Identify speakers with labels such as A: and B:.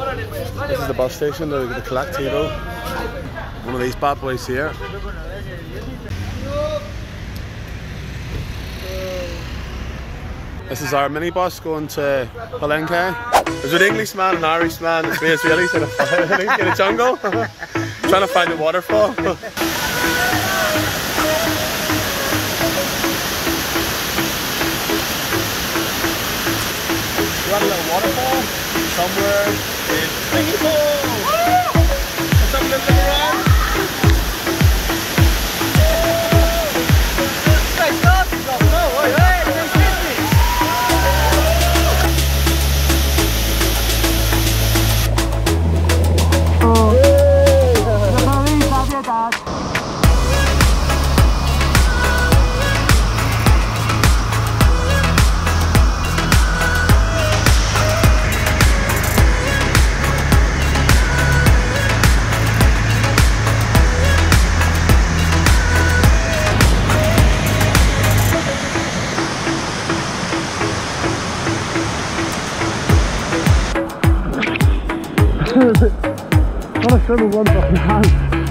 A: This is the bus station, the, the Colectivo. One of these bad boys here. This is our minibus going to Palenque. There's an Englishman an Irishman. It's me, it's sort of in a jungle. Trying to find a waterfall. At a waterfall? Somewhere in What a swim in one fucking hand.